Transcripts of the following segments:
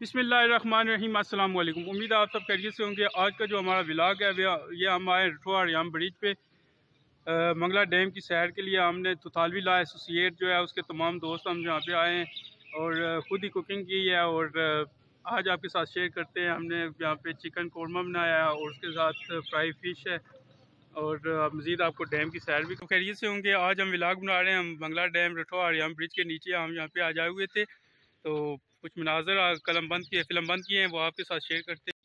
بسم اللہ الرحمن الرحیم، السلام علیکم۔ امید آپ سب خیریت سے ہوں گے۔ آج کا جو ہمارا ولاگ ہے یہ ہم آئے رٹھوا ریام بریج پہ۔ منگلہ ڈیم کی سیر کے لیے ہم نے توتالوی لا ایسوسیٹ جو ہے، اس کے تمام دوست ہم یہاں پہ آئے ہیں۔ اور خود ہی کوکنگ کی ہے، اور آج آپ کے ساتھ شیئر کرتے ہیں۔ ہم نے یہاں پہ چکن قورمہ بنایا ہے، اور اس کے ساتھ فرائی فش ہے۔ اور مزید آپ کو ڈیم کی سیر بھی خیریت سے ہوں گے۔ آج ہم ولاگ بنا رہے ہیں، ہم بنگلہ ڈیم رٹھوا ریام برج کے نیچے ہم یہاں پہ آ جائے ہوئے تھے۔ تو کچھ مناظر قلم بند کیے، فلم بند کیے ہیں، وہ آپ کے ساتھ شیئر کرتے ہیں۔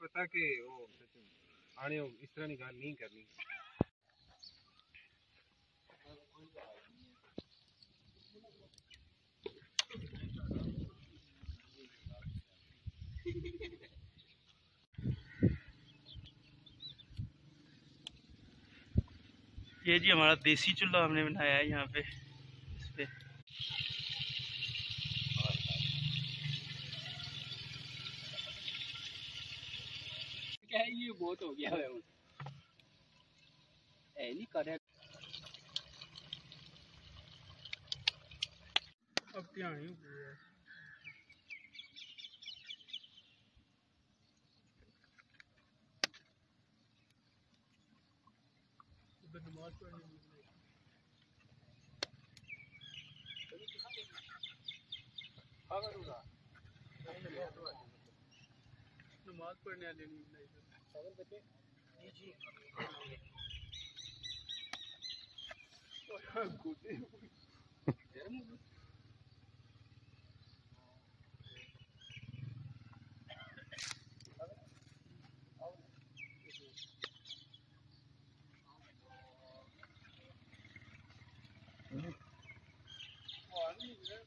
پتا کہ وہ آنے اس طرح نہیں کرنی۔ یہ جی ہمارا دیسی چولہا ہم نے بنایا ہے یہاں پہ اس پہ۔ یہ بہت ہو گیا ہے۔ نہیں کرے اب دھیان ہی نماز پڑھنے نماز والے نہیں۔ Gracias.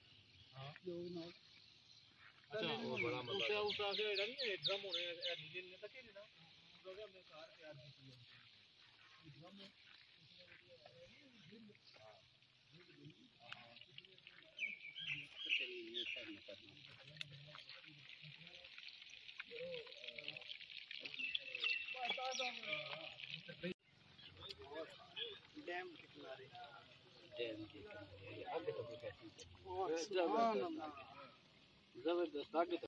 ہے جناب دودھ تے میں گھر مکھن تے کیوں بنانا اچھا وہ بڑا مزہ اس اس آگے نہیں ڈرم ہونے نیلے نیلے تک نہیں نا وہ میں کار تیار کی ڈرم ڈیم کے کنارے زبردست آگے نا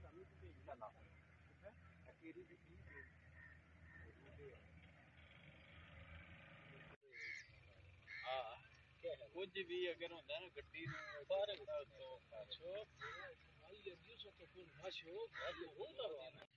کچھ بھی اگر ہوتا نا گی